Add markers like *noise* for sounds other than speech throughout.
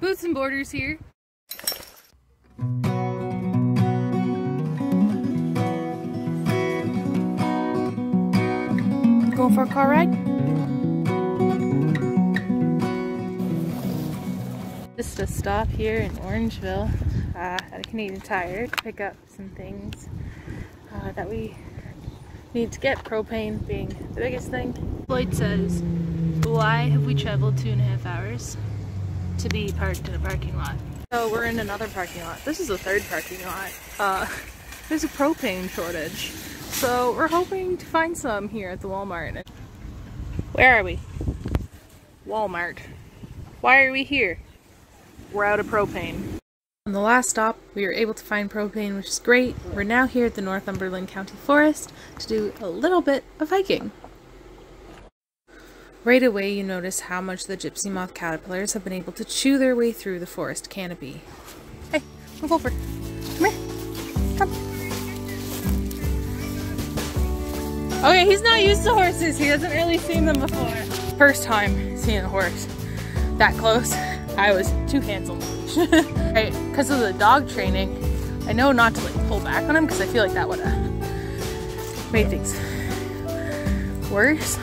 Boots and Borders here. Going for a car ride? Just a stop here in Orangeville uh, at a Canadian Tire to pick up some things uh, that we need to get, propane being the biggest thing. Floyd says, why have we traveled two and a half hours to be parked in a parking lot? So we're in another parking lot. This is the third parking lot. Uh, *laughs* there's a propane shortage. So we're hoping to find some here at the Walmart. Where are we? Walmart. Why are we here? We're out of propane. On the last stop, we were able to find propane, which is great. We're now here at the Northumberland County Forest to do a little bit of hiking. Right away, you notice how much the gypsy moth caterpillars have been able to chew their way through the forest canopy. Hey, move over. Come here. Come. Okay, he's not used to horses. He hasn't really seen them before. First time seeing a horse that close. I was too handsome. *laughs* right, because of the dog training, I know not to like pull back on him because I feel like that would have made things worse.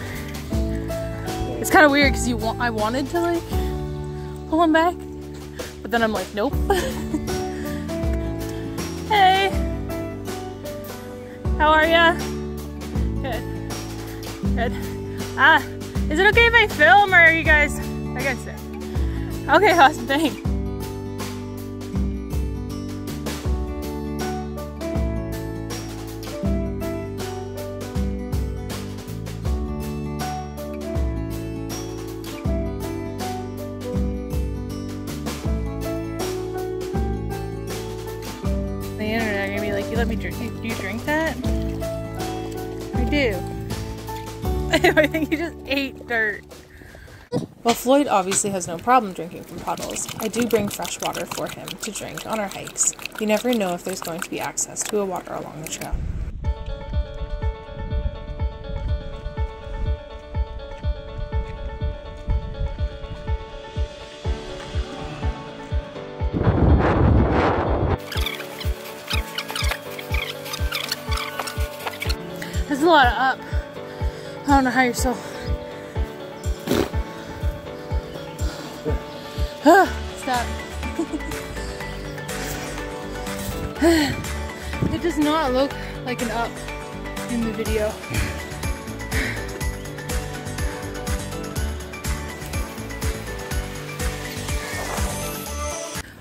It's kind of weird because you want I wanted to like pull him back, but then I'm like, nope. *laughs* hey, how are ya? Good, good. Ah, is it okay if I film or are you guys? I gotta. Okay, awesome, thanks. Let me drink, do you drink that? I do. *laughs* I think you just ate dirt. Well, Floyd obviously has no problem drinking from puddles, I do bring fresh water for him to drink on our hikes. You never know if there's going to be access to a water along the trail. A lot of up. I don't know how you're so Stop. *laughs* it does not look like an up in the video. *laughs*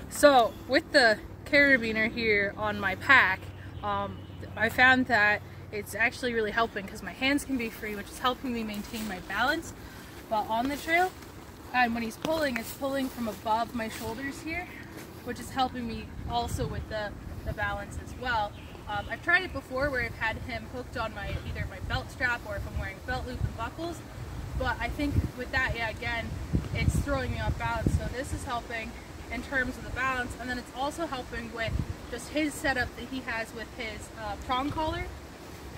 So with the carabiner here on my pack, um, I found that it's actually really helping because my hands can be free, which is helping me maintain my balance while on the trail. And when he's pulling, it's pulling from above my shoulders here, which is helping me also with the, the balance as well. Um, I've tried it before where I've had him hooked on my either my belt strap or if I'm wearing belt loop and buckles, but I think with that, yeah, again, it's throwing me off balance. So this is helping in terms of the balance, and then it's also helping with just his setup that he has with his uh, prong collar.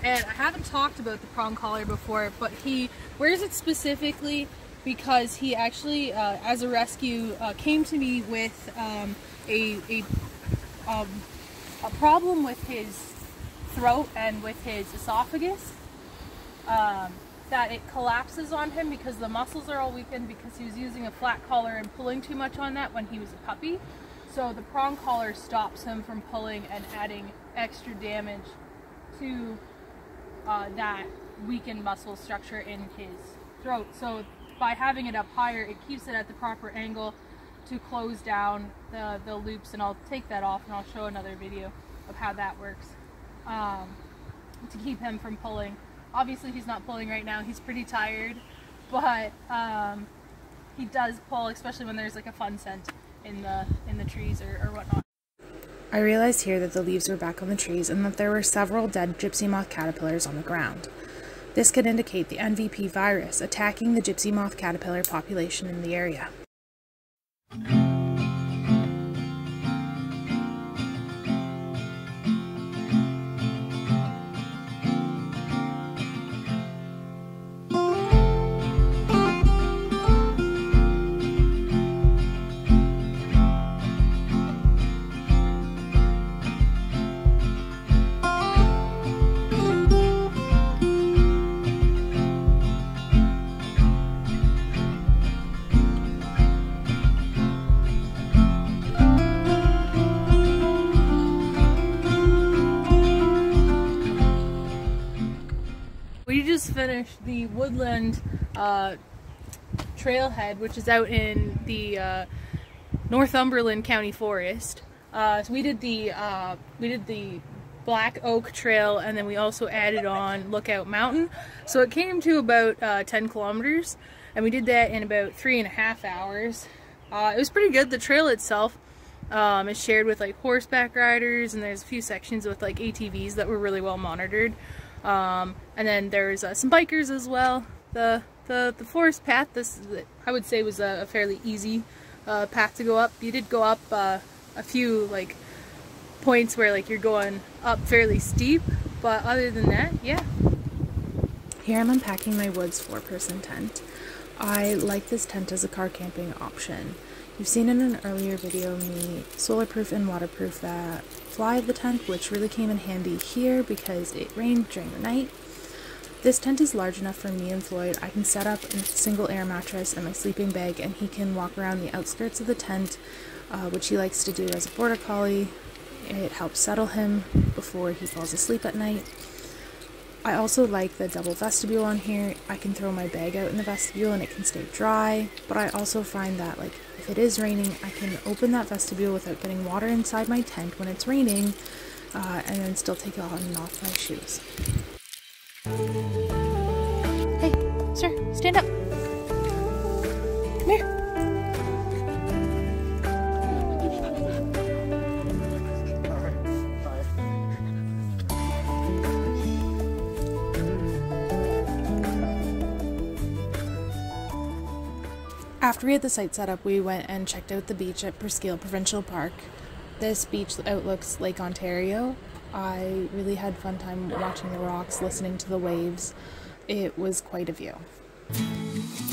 And I haven't talked about the prong collar before, but he wears it specifically because he actually, uh, as a rescue, uh, came to me with um, a, a, um, a problem with his throat and with his esophagus. Um, that it collapses on him because the muscles are all weakened because he was using a flat collar and pulling too much on that when he was a puppy. So the prong collar stops him from pulling and adding extra damage to uh, that weakened muscle structure in his throat. So by having it up higher, it keeps it at the proper angle to close down the, the loops and I'll take that off and I'll show another video of how that works um, to keep him from pulling. Obviously he's not pulling right now, he's pretty tired, but um, he does pull, especially when there's like a fun scent in the, in the trees or, or whatnot. I realized here that the leaves were back on the trees and that there were several dead gypsy moth caterpillars on the ground. This could indicate the NVP virus attacking the gypsy moth caterpillar population in the area. Finish the woodland uh, trailhead, which is out in the uh, Northumberland County Forest. Uh, so we did the uh, we did the Black Oak Trail, and then we also added on Lookout Mountain. So it came to about uh, 10 kilometers, and we did that in about three and a half hours. Uh, it was pretty good. The trail itself um, is shared with like horseback riders, and there's a few sections with like ATVs that were really well monitored. Um, and then there's uh, some bikers as well. The the the forest path, this I would say was a, a fairly easy uh, path to go up. You did go up uh, a few like points where like you're going up fairly steep, but other than that, yeah. Here I'm unpacking my Woods four person tent. I like this tent as a car camping option. You've seen in an earlier video me solarproof and waterproof that fly of the tent, which really came in handy here because it rained during the night. This tent is large enough for me and Floyd. I can set up a single air mattress and my sleeping bag, and he can walk around the outskirts of the tent, uh, which he likes to do as a border collie. It helps settle him before he falls asleep at night. I also like the double vestibule on here. I can throw my bag out in the vestibule and it can stay dry, but I also find that like if it is raining, I can open that vestibule without getting water inside my tent when it's raining, uh, and then still take on and off my shoes. Hey, sir, stand up. Come here. After we had the site set up, we went and checked out the beach at Presqu'île Provincial Park. This beach outlooks Lake Ontario. I really had fun time watching the rocks, listening to the waves. It was quite a view. Thank you.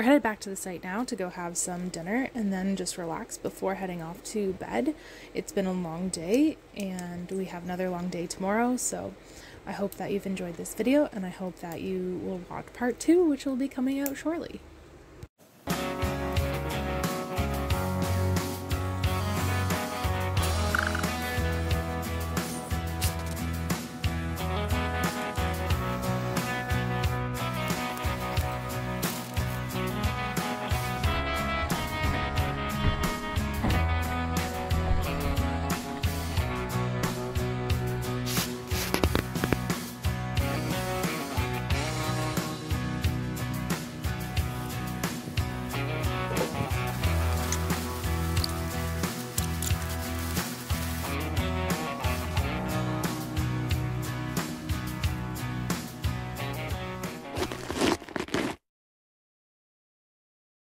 We're headed back to the site now to go have some dinner and then just relax before heading off to bed. It's been a long day and we have another long day tomorrow, so I hope that you've enjoyed this video and I hope that you will watch part two, which will be coming out shortly.